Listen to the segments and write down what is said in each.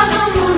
Cada um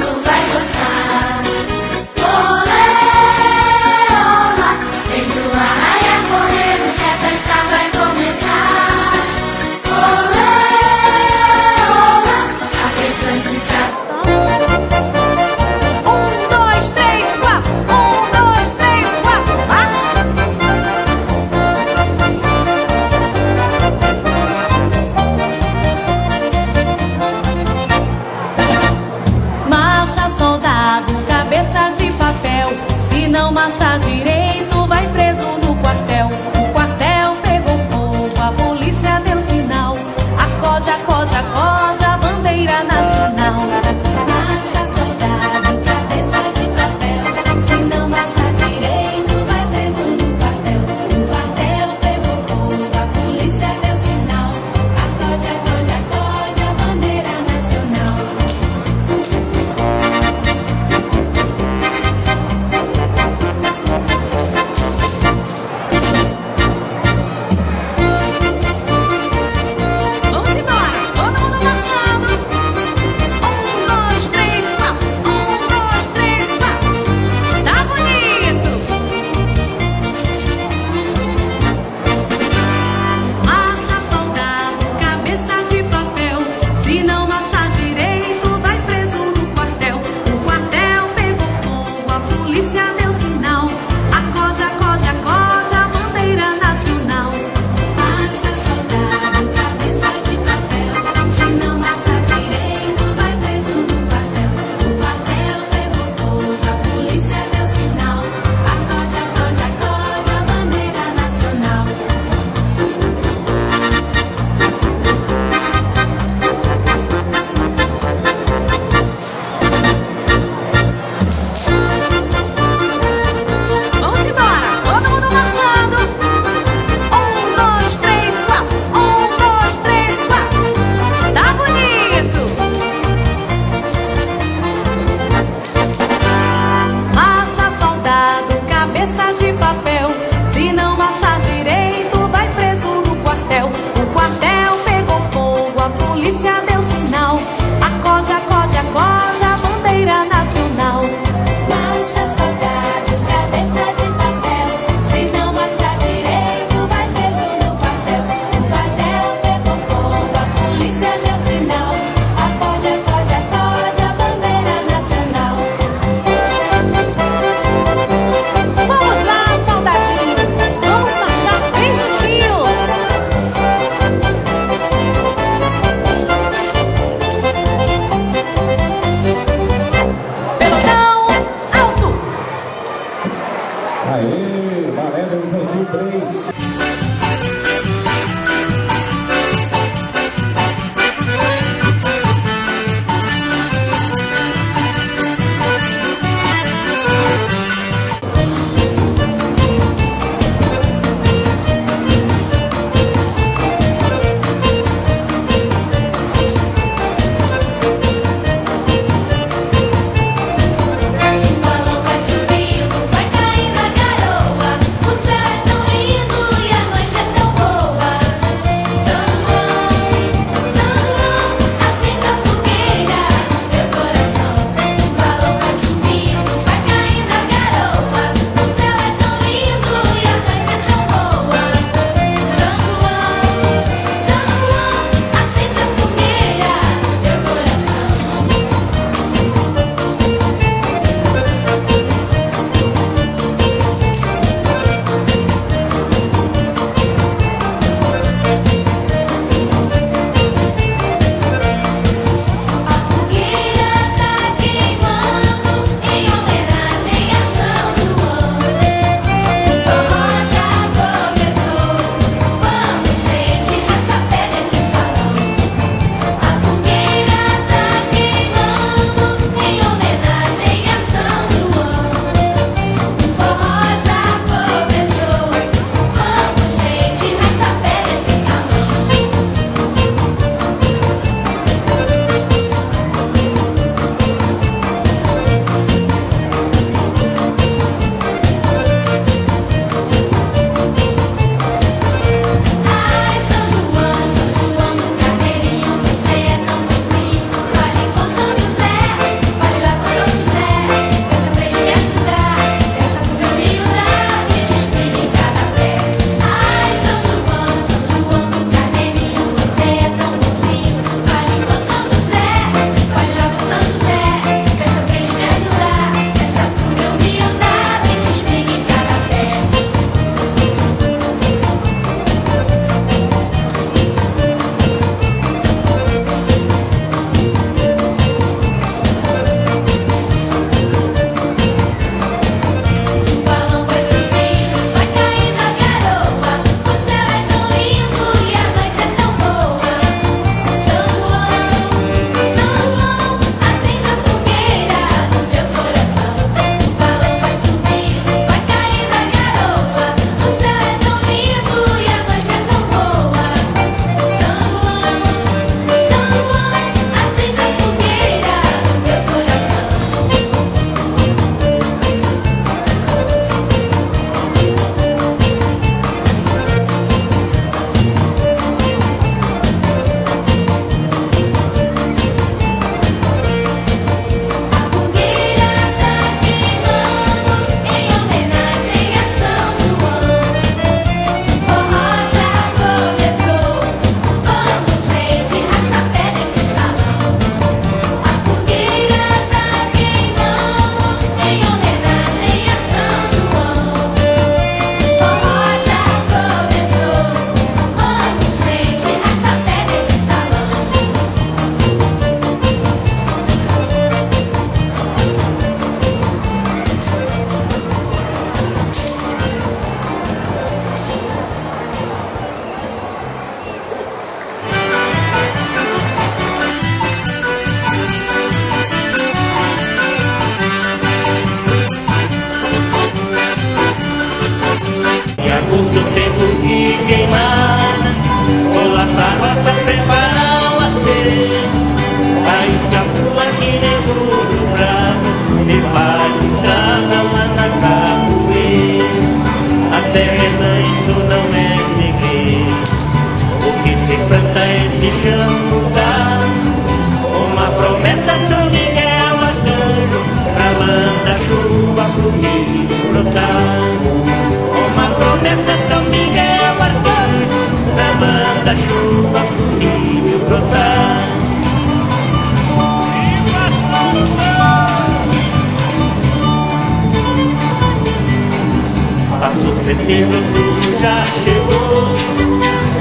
tudo já chegou.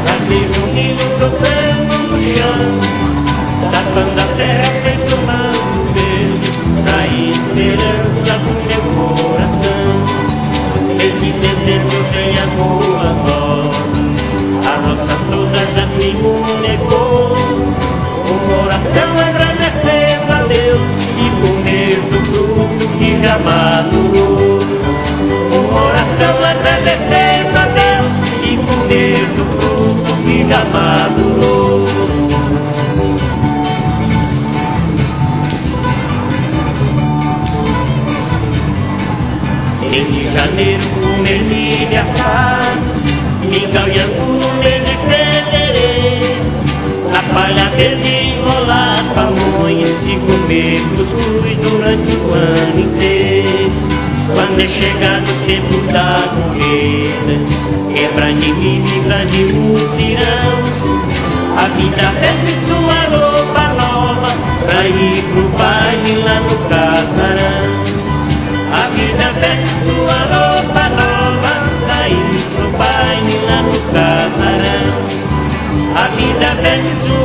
Nasce um ninho dobrando comer do fruto que já madurou. Mês de janeiro comer milho assado, e angu no mês de fevereiro, a palha verde enrolar pamonha e comer cuscuz durante o ano inteiro. Quando é chegado o tempo da colheita É pra ninguém livrar de mutirão A vida veste sua roupa nova Pra ir pro baile lá no casarão. A vida veste sua roupa nova Pra ir pro baile lá no casarão. A vida veste sua